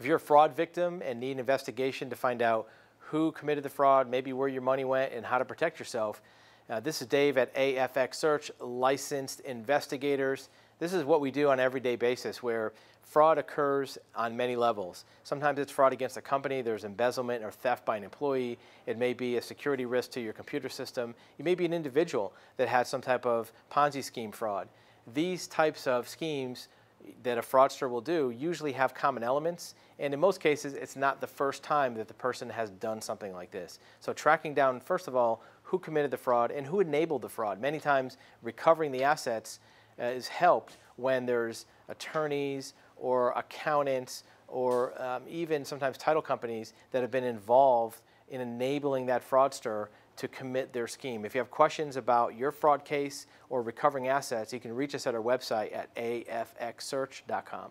If you're a fraud victim and need an investigation to find out who committed the fraud, maybe where your money went, and how to protect yourself, uh, this is Dave at AFX Search, licensed investigators. This is what we do on an everyday basis where fraud occurs on many levels. Sometimes it's fraud against a company, there's embezzlement or theft by an employee. It may be a security risk to your computer system. You may be an individual that had some type of Ponzi scheme fraud. These types of schemes that a fraudster will do usually have common elements, and in most cases, it's not the first time that the person has done something like this. So tracking down, first of all, who committed the fraud and who enabled the fraud. Many times, recovering the assets uh, is helped when there's attorneys or accountants or um, even sometimes title companies that have been involved in enabling that fraudster to commit their scheme. If you have questions about your fraud case or recovering assets, you can reach us at our website at afxsearch.com.